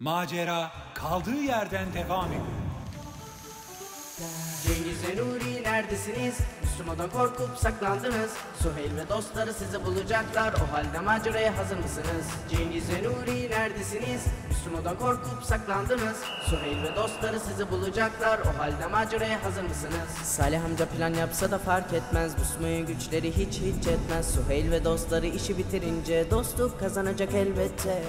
Macera kaldığı yerden devam ediyor. Cengiz ve Nuri neredesiniz? Müslümandan korkup saklandınız Suheyl ve dostları sizi bulacaklar O halde maceraya hazır mısınız? Cengiz ve Nuri neredesiniz? Müslümandan korkup saklandınız Suheyl ve dostları sizi bulacaklar O halde maceraya hazır mısınız? Salih amca plan yapsa da fark etmez Busma'ya güçleri hiç hiç etmez Suheyl ve dostları işi bitirince Dostluk kazanacak elbette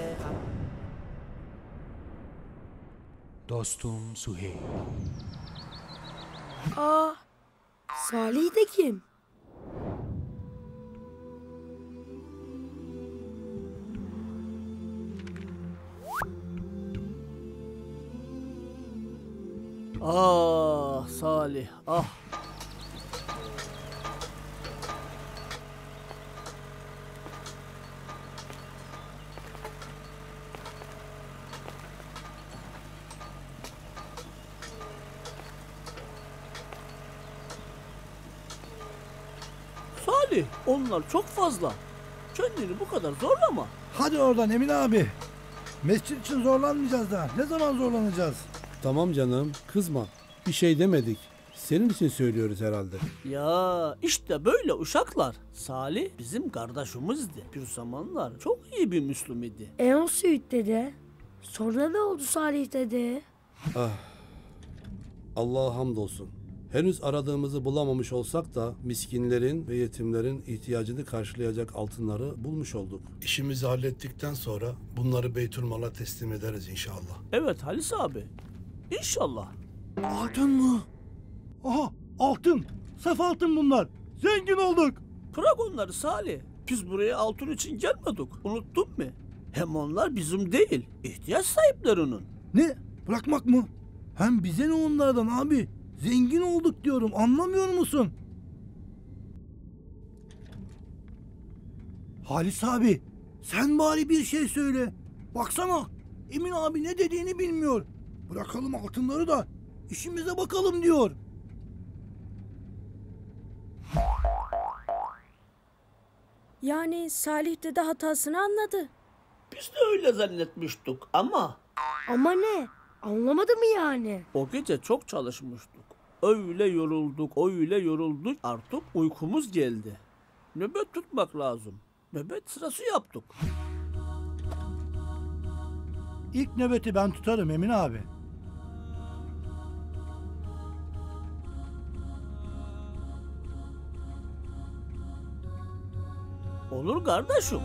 Dostum Suheyl. Aa, Salih de kim? Ah Salih ah. Salih onlar çok fazla. Kendini bu kadar zorlama. Hadi oradan Emin abi. Mescit için zorlanmayacağız da. Ne zaman zorlanacağız? Tamam canım kızma. Bir şey demedik. Senin için söylüyoruz herhalde. Ya işte böyle uşaklar. Salih bizim kardeşimizdi. Bir zamanlar çok iyi bir Müslüm idi. E o Süit dede. Sonra ne oldu Salih dede? Allah'a hamdolsun. Henüz aradığımızı bulamamış olsak da miskinlerin ve yetimlerin ihtiyacını karşılayacak altınları bulmuş olduk. İşimizi hallettikten sonra bunları Beytülmal'a teslim ederiz inşallah. Evet Halis abi. İnşallah. Altın mı? Aha altın. Saf altın bunlar. Zengin olduk. Bırak onları Salih. Biz buraya altın için gelmedik. Unuttun mu? Hem onlar bizim değil. ihtiyaç sahiplerinin. Ne? Bırakmak mı? Hem bize ne onlardan abi? Zengin olduk diyorum anlamıyor musun? Halis abi sen bari bir şey söyle. Baksana Emin abi ne dediğini bilmiyor. Bırakalım altınları da işimize bakalım diyor. Yani Salih dede hatasını anladı. Biz de öyle zannetmiştik ama Ama ne? Anlamadı mı yani? o gece çok çalışmıştık. Öyle yorulduk, öyle yorulduk artık uykumuz geldi. Nöbet tutmak lazım. Nöbet sırası yaptık. İlk nöbeti ben tutarım Emin abi. Olur kardeşim.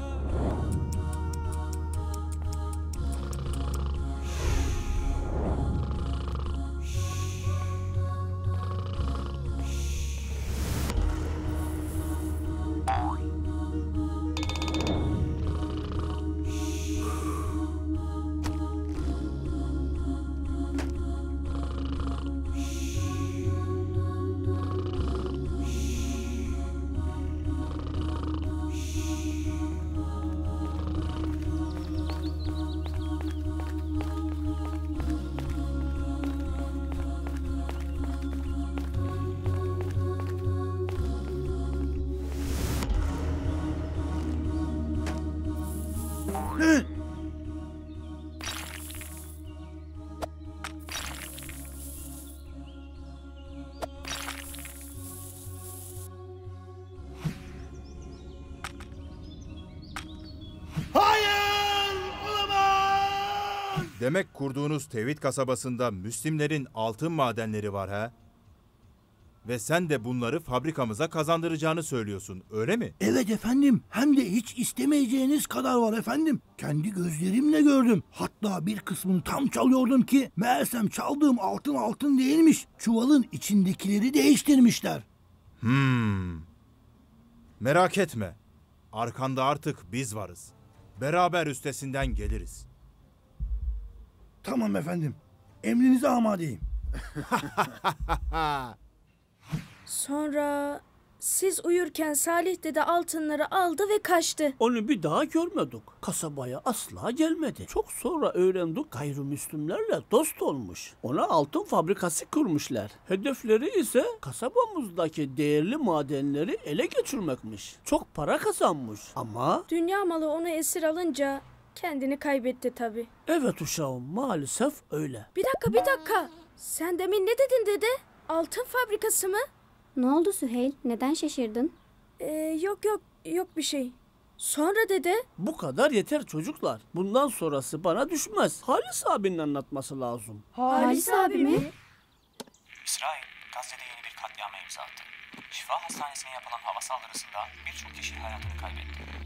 Demek kurduğunuz tevhid kasabasında Müslimlerin altın madenleri var ha? Ve sen de bunları fabrikamıza kazandıracağını söylüyorsun, öyle mi? Evet efendim. Hem de hiç istemeyeceğiniz kadar var efendim. Kendi gözlerimle gördüm. Hatta bir kısmını tam çalıyordum ki meğersem çaldığım altın altın değilmiş. Çuvalın içindekileri değiştirmişler. Hmm. Merak etme. Arkanda artık biz varız. Beraber üstesinden geliriz. Tamam efendim. Emrinize amadeyim. Sonra siz uyurken Salih dede altınları aldı ve kaçtı. Onu bir daha görmedik. Kasabaya asla gelmedi. Çok sonra öğrendik gayrimüslimlerle dost olmuş. Ona altın fabrikası kurmuşlar. Hedefleri ise kasabamızdaki değerli madenleri ele geçirmekmiş. Çok para kazanmış. Ama Dünya malı onu esir alınca kendini kaybetti tabii. Evet uşağım maalesef öyle. Bir dakika bir dakika. Sen demin ne dedin dede? Altın fabrikası mı? Ne oldu Süheyl? Neden şaşırdın? Ee, yok yok yok bir şey. Sonra dede Bu kadar yeter çocuklar. Bundan sonrası bana düşmez. Halis abinin anlatması lazım. Halis abi mi? İsrail, Gazze'de yeni bir katliama imza attı. Şifa Hastanesi'ne yapılan hava saldırısında birçok kişi hayatını kaybetti.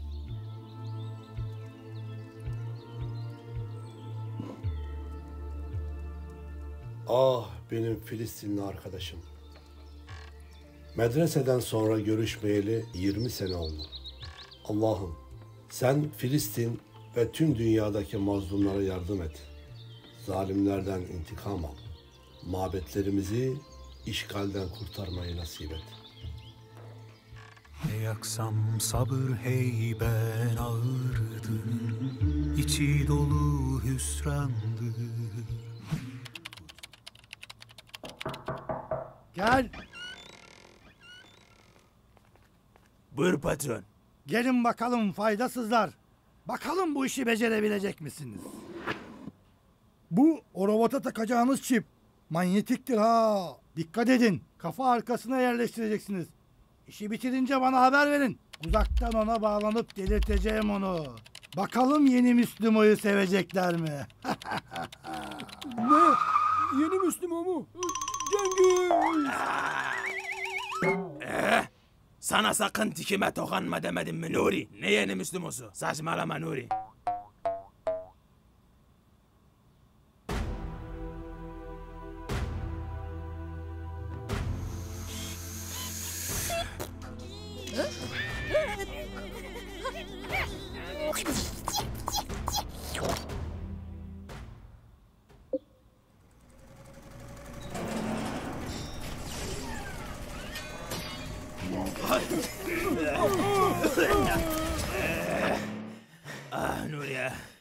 Ah benim Filistinli arkadaşım. Medreseden sonra görüşmeyeli 20 sene oldu. Allah'ım sen Filistin ve tüm dünyadaki mazlumlara yardım et. Zalimlerden intikam al. Mabetlerimizi işgalden kurtarmayı nasip et. Ey aksam sabır heyben ağırdı içi dolu hüsrandı Gel. Buyur patron. Gelin bakalım faydasızlar. Bakalım bu işi becerebilecek misiniz? Bu o robota takacağınız çip. Manyetiktir ha. Dikkat edin. Kafa arkasına yerleştireceksiniz. İşi bitirince bana haber verin. Uzaktan ona bağlanıp delirteceğim onu. Bakalım yeni Müslümo'yu sevecekler mi? Ne? Yeni Müslüman mı? Eh, sana sakın tikime dokunma demedim mi Nuri? Ne yeni Müslümosu? Saçmalama Nuri.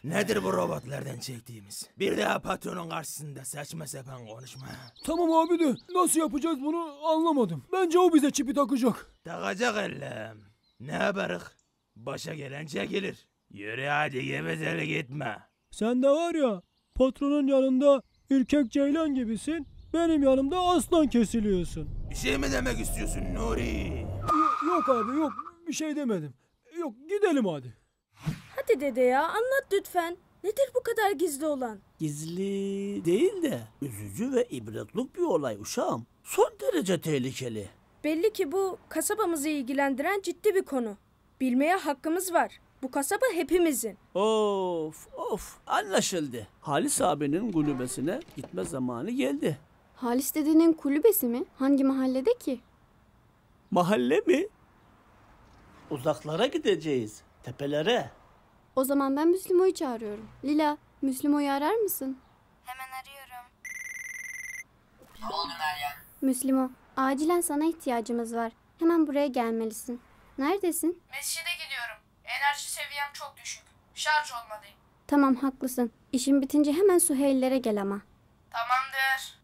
Nedir bu robotlardan çektiğimiz? Bir daha patronun karşısında saçma sapan konuşma. Tamam abi de nasıl yapacağız bunu anlamadım. Bence o bize çipi takacak. Takacak ellem. Ne yaparık? Başa gelen çekilir. Yürü hadi gevezeli gitme. Sen de var ya patronun yanında ürkek ceylan gibisin. Benim yanımda aslan kesiliyorsun. Bir şey mi demek istiyorsun Nuri? Yok abi yok bir şey demedim. Yok gidelim hadi. Hadi dede ya anlat lütfen. Nedir bu kadar gizli olan? Gizli değil de üzücü ve ibretlik bir olay uşağım. Son derece tehlikeli. Belli ki bu kasabamızı ilgilendiren ciddi bir konu. Bilmeye hakkımız var. Bu kasaba hepimizin. Of of anlaşıldı. Halis abinin kulübesine gitme zamanı geldi. Halis dedenin kulübesi mi? Hangi mahallede ki? Mahalle mi? Uzaklara gideceğiz. Tepelere. O zaman ben Müslümo'yu çağırıyorum. Lila, Müslümo'yu arar mısın? Hemen arıyorum. Müslümo, acilen sana ihtiyacımız var. Hemen buraya gelmelisin. Neredesin? Mescide gidiyorum. Enerji seviyem çok düşük. Şarj olmalıyım. Tamam haklısın. İşin bitince hemen Süheyl'lere gel ama. Tamamdır.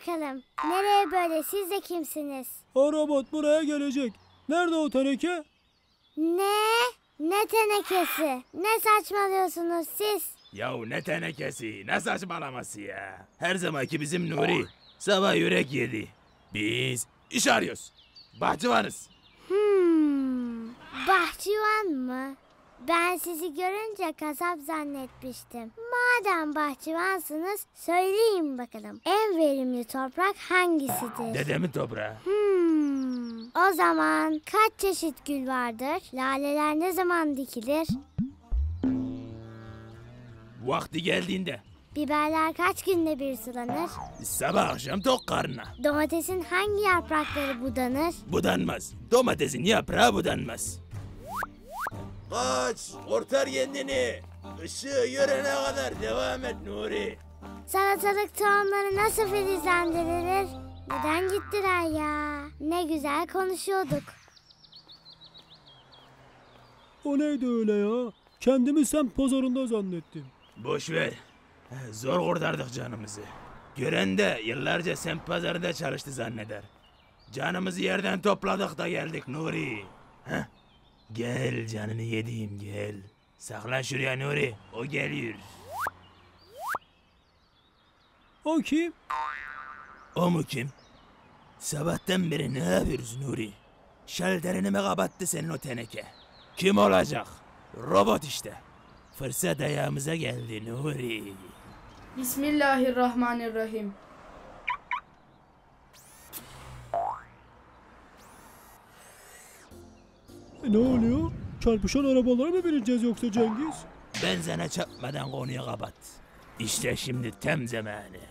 Bakalım. Nereye böyle siz de kimsiniz? O robot buraya gelecek. Nerede o teneke? Ne? Ne tenekesi? Ne saçmalıyorsunuz siz? Yahu ne tenekesi, ne saçmalaması ya. Her zamanki bizim Nuri. Sabah yürek yedi. Biz iş arıyoruz. Bahçıvanız. Hmm, bahçıvan mı? Ben sizi görünce kasap zannetmiştim. Madem bahçıvansınız söyleyin bakalım. En verimli toprak hangisidir? Dedemin toprağı. Hmm, o zaman kaç çeşit gül vardır? Laleler ne zaman dikilir? Vakti geldiğinde Biberler kaç günde bir sulanır? sabah akşam tok karnına. Domatesin hangi yaprakları budanır? Budanmaz. Domatesin yaprağı budanmaz. Kaç, kurtar kendini. Işığı görene kadar devam et Nuri. Salatalık tohumları nasıl filizlendirilir? Neden gittiler ya? Ne güzel konuşuyorduk. O neydi öyle ya? Kendimi semt pazarında zannettim. Boş ver. Zor kurtardık canımızı. Gören de yıllarca semt pazarında çalıştı zanneder. Canımızı yerden topladık da geldik Nuri. Heh. Gel canını yediğim gel. Saklan şuraya Nuri. O geliyor. O kim? O mu kim? Sabahtan beri ne yapıyoruz Nuri? Şalterini mi kapattı senin o teneke? Kim olacak? Robot işte. Fırsat ayağımıza geldi Nuri. Bismillahirrahmanirrahim. E, ne oluyor? Çarpışan arabalara mı bineceğiz yoksa Cengiz? Ben sana çarpmadan konuyu kapat. İşte şimdi tem zamanı.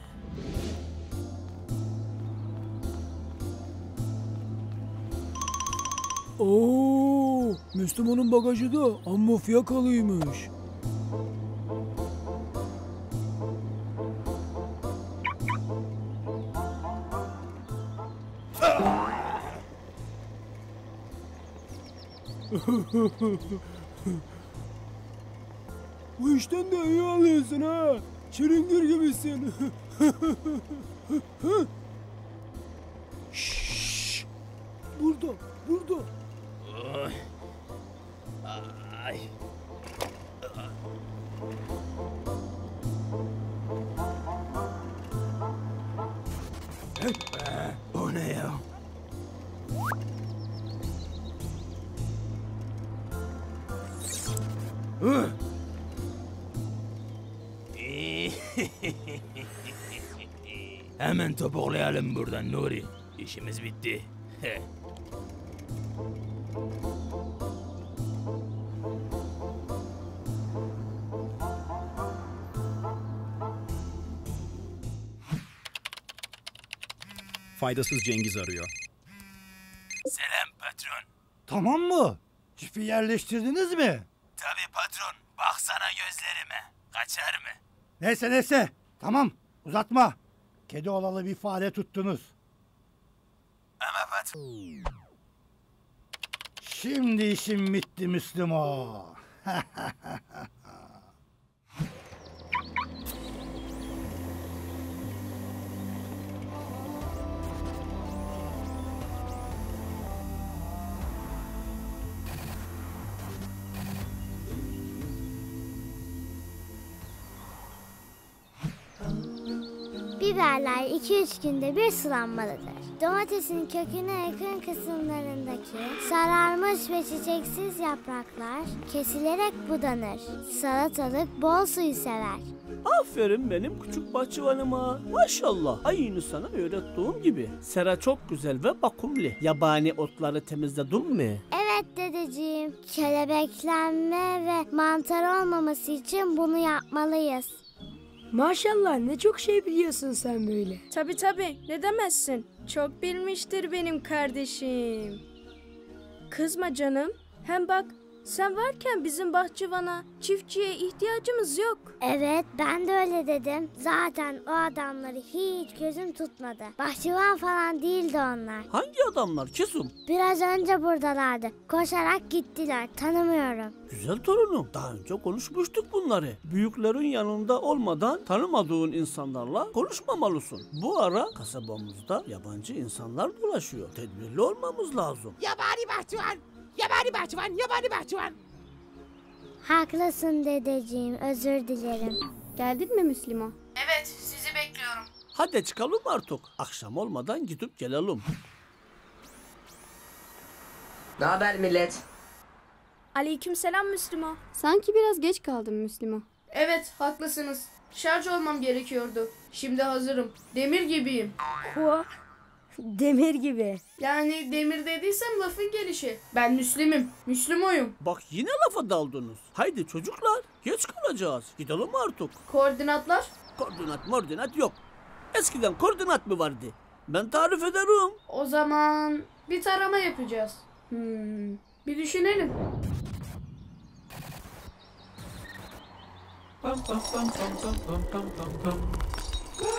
Oo, Müslümanın bagajı da amma fiyakalıymış. Bu işten de iyi alıyorsun ha. Çilingir gibisin. Şşş. Burada, burada. Oy. Ay. Ah, Hemen topuklayalım buradan Nuri. İşimiz bitti. Faydasız Cengiz arıyor. Selam patron. Tamam mı? Çipi yerleştirdiniz mi? Tabii patron. Baksana gözlerime. Kaçar mı? Neyse neyse. Tamam uzatma. Kedi olalı bir fare tuttunuz. Patron. Şimdi işim bitti Müslümo. Biberler 2-3 günde bir sulanmalıdır. Domatesin köküne yakın kısımlarındaki sararmış ve çiçeksiz yapraklar kesilerek budanır. Salatalık bol suyu sever. Aferin benim küçük bahçıvanıma. Maşallah. Aynı sana öğrettiğim gibi. Sera çok güzel ve bakımlı. Yabani otları temizledin mi? Evet dedeciğim, kelebeklenme ve mantar olmaması için bunu yapmalıyız. Maşallah ne çok şey biliyorsun sen böyle. Tabi tabi ne demezsin. Çok bilmiştir benim kardeşim. Kızma canım. Hem bak sen varken bizim bahçıvana, çiftçiye ihtiyacımız yok. Evet ben de öyle dedim. Zaten o adamları hiç gözüm tutmadı. Bahçıvan falan değildi onlar. Hangi adamlar kızım? Biraz önce buradalardı. Koşarak gittiler. Tanımıyorum. Güzel torunum. Daha önce konuşmuştuk bunları. Büyüklerin yanında olmadan tanımadığın insanlarla konuşmamalısın. Bu ara kasabamızda yabancı insanlar dolaşıyor. Tedbirli olmamız lazım. Yabani bahçıvan! Yabani bahçıvan! Yabani bahçıvan! Haklısın dedeciğim. Özür dilerim. Geldin mi Müslümo? Evet, sizi bekliyorum. Hadi çıkalım artık. Akşam olmadan gidip gelelim. Ne haber millet? Aleykümselam Müslüman. Sanki biraz geç kaldın Müslümo. Evet, haklısınız. Şarj olmam gerekiyordu. Şimdi hazırım. Demir gibiyim. Kua. Demir gibi. Yani demir dediysem lafın gelişi. Ben Müslüm'üm. Müslümoyum. Bak yine lafa daldınız. Haydi çocuklar geç kalacağız. Gidelim artık. Koordinatlar? Koordinat mordinat yok. Eskiden koordinat mı vardı? Ben tarif ederim. O zaman bir tarama yapacağız. Hmm, bir düşünelim.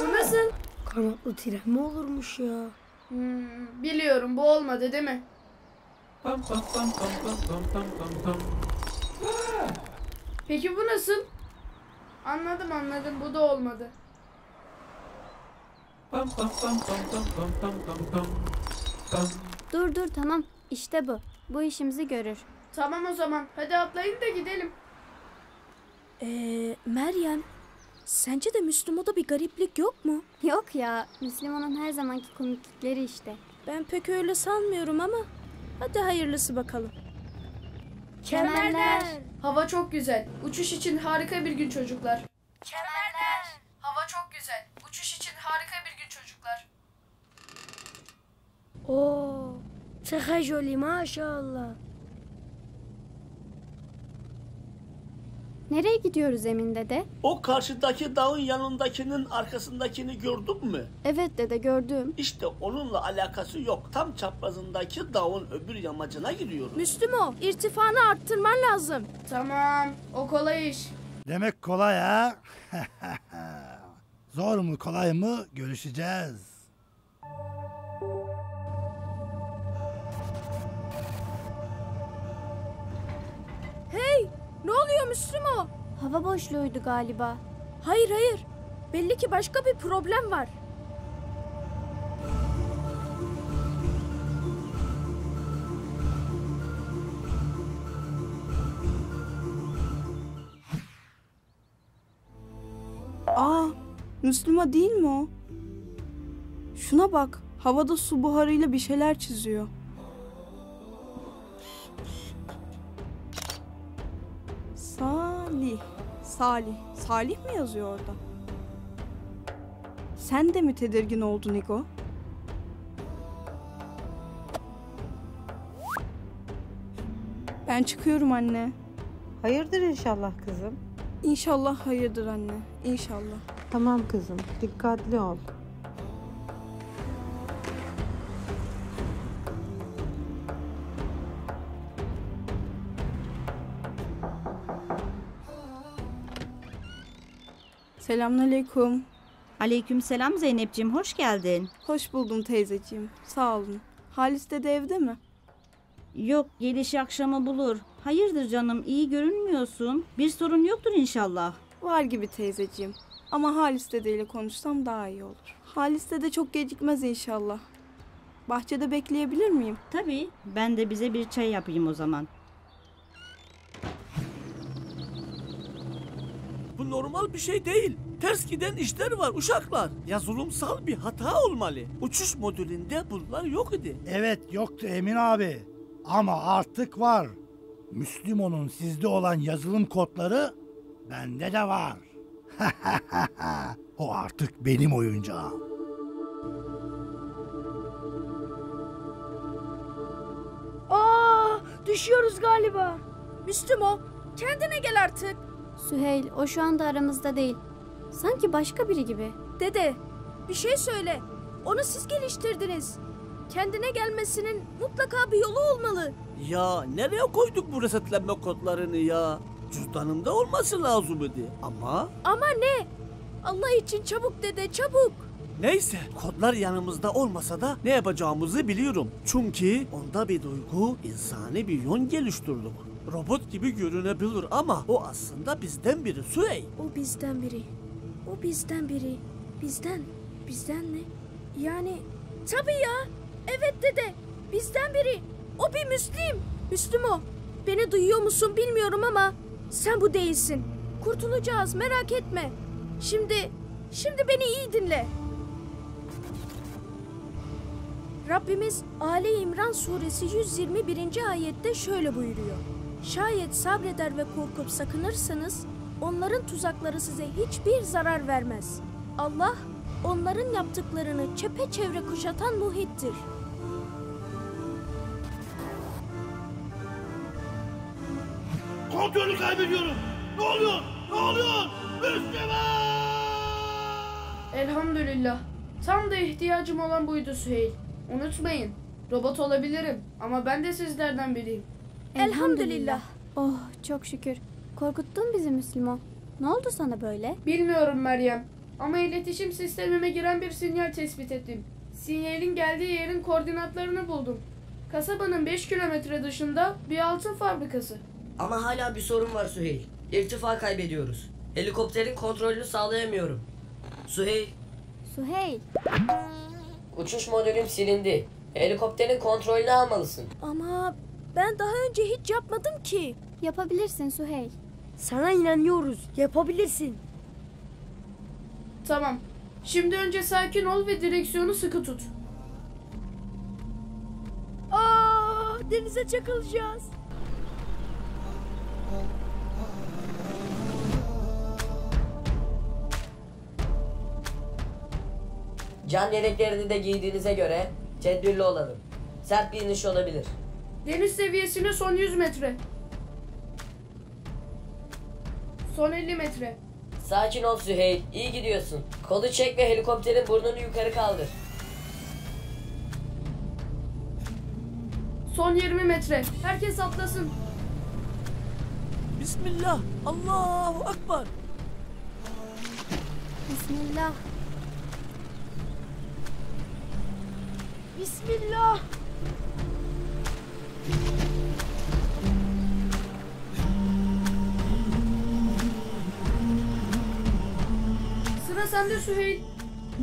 Bu nasıl? Kanatlı tren mi olurmuş ya? Hmm, biliyorum bu olmadı değil mi? Peki bu nasıl? Anladım anladım bu da olmadı. Dur dur tamam. İşte bu. Bu işimizi görür. Tamam o zaman hadi atlayın da gidelim. Ee, Meryem, sence de Müslümo'da bir gariplik yok mu? Yok ya. Müslümanın her zamanki komiklikleri işte. Ben pek öyle sanmıyorum ama hadi hayırlısı bakalım. Kemerler. Hava çok güzel. Uçuş için harika bir gün çocuklar. Kemerler. Hava çok güzel. Uçuş için harika bir gün çocuklar. Oo, çok joli maşallah. Nereye gidiyoruz Emin dede? O karşıdaki dağın yanındakinin arkasındakini gördün mü? Evet dede gördüm. İşte onunla alakası yok. Tam çaprazındaki dağın öbür yamacına gidiyoruz. Müslümo, irtifanı arttırman lazım. Tamam o kolay iş. Demek kolay ha? Zor mu kolay mı görüşeceğiz. Hey, ne oluyor Müslümo? Hava boşluğuydu galiba. Hayır hayır, belli ki başka bir problem var. Aa, Müslüman değil mi o? Şuna bak, havada su buharıyla bir şeyler çiziyor. Salih, Salih, Salih mi yazıyor orada? Sen de mi tedirgin oldun İgo? Ben çıkıyorum anne. Hayırdır inşallah kızım. İnşallah hayırdır anne. İnşallah. Tamam kızım, dikkatli ol. Selamünaleyküm. Aleykümselam Zeynep'ciğim hoş geldin. Hoş buldum teyzeciğim. Sağ olun. Halis dede evde mi? Yok gelişi akşamı bulur. Hayırdır canım iyi görünmüyorsun. Bir sorun yoktur inşallah. Var gibi teyzeciğim. Ama Halis dedeyle konuşsam daha iyi olur. Halis dede çok gecikmez inşallah. Bahçede bekleyebilir miyim? Tabii ben de bize bir çay yapayım o zaman. Bu normal bir şey değil. Ters giden işler var uşaklar. Yazılımsal bir hata olmalı. Uçuş modülünde bunlar yok idi. Evet yoktu Emin abi. Ama artık var. Müslümon'un sizde olan yazılım kodları bende de var. o artık benim oyuncağım. Aa, düşüyoruz galiba. Müslümo, kendine gel artık. Süheyl o şu anda aramızda değil. Sanki başka biri gibi. Dede, bir şey söyle. Onu siz geliştirdiniz. Kendine gelmesinin mutlaka bir yolu olmalı. Ya nereye koyduk bu resetlenme kodlarını ya? Cüzdanımda olması lazım idi. Ama Ama ne? Allah için çabuk dede, çabuk. neyse kodlar yanımızda olmasa da ne yapacağımızı biliyorum. Çünkü onda bir duygu, insani bir yön geliştirdik. Robot gibi görünebilir ama o aslında bizden biri Sühey. O bizden biri. O bizden biri. Bizden. Bizden mi? Yani tabii ya. Evet dede. Bizden biri. O bir Müslim. Müslüm o. Beni duyuyor musun bilmiyorum ama sen bu değilsin. Kurtulacağız merak etme. Şimdi, şimdi beni iyi dinle. Rabbimiz Ali İmran suresi 121. ayette şöyle buyuruyor. Şayet sabreder ve korkup sakınırsanız onların tuzakları size hiçbir zarar vermez. Allah onların yaptıklarını çepeçevre kuşatan muhittir. Kontrolü kaybediyorum. Ne oluyor? Ne oluyor? Müslüman! Elhamdülillah. Tam da ihtiyacım olan buydu Süheyl. Unutmayın. Robot olabilirim ama ben de sizlerden biriyim. Elhamdülillah. Oh çok şükür. Korkuttun bizi Müslüman. Ne oldu sana böyle? Bilmiyorum Meryem. Ama iletişim sistemime giren bir sinyal tespit ettim. Sinyalin geldiği yerin koordinatlarını buldum. Kasabanın 5 kilometre dışında bir altın fabrikası. Ama hala bir sorun var Süheyl. İrtifa kaybediyoruz. Helikopterin kontrolünü sağlayamıyorum. Süheyl, Süheyl. uçuş modülüm silindi. Helikopterin kontrolünü almalısın. Ama ben daha önce hiç yapmadım ki. Yapabilirsin Süheyl. Sana inanıyoruz. Yapabilirsin. Tamam. Şimdi önce sakin ol ve direksiyonu sıkı tut. Aa, denize çakılacağız. Can yeleklerini de giydiğinize göre tedbirli olalım. Sert bir iniş olabilir. Deniz seviyesine son 100 metre. Son 50 metre. Sakin ol Süheyl, iyi gidiyorsun. Kolu çek ve helikopterin burnunu yukarı kaldır. Son 20 metre. Herkes atlasın. Bismillah. Allahu Akbar. Bismillah. Bismillah. Sıra sende Süheyl.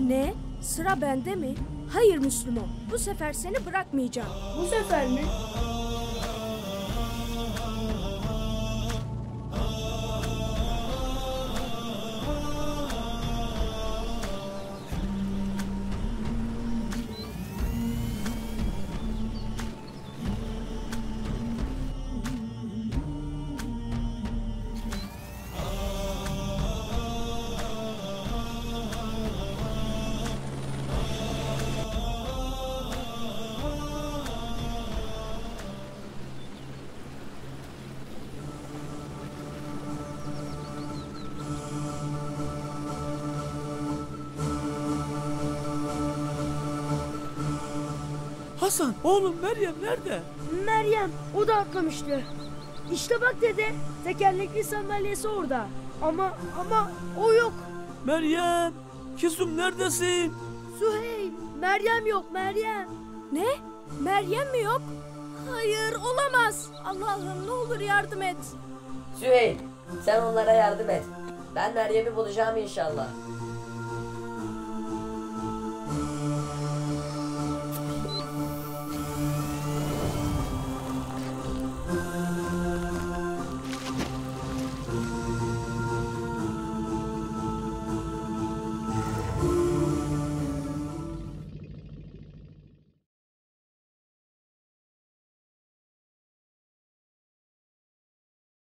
Ne? Sıra bende mi? Hayır Müslüman. Bu sefer seni bırakmayacağım. Bu sefer mi? Hasan oğlum Meryem nerede? Meryem o da atlamıştı. İşte bak dede tekerlekli sandalyesi orada. Ama ama o yok. Meryem kızım neredesin? Süheyl Meryem yok Meryem. Ne? Meryem mi yok? Hayır olamaz. Allah'ım ne olur yardım et. Süheyl, sen onlara yardım et. Ben Meryem'i bulacağım inşallah.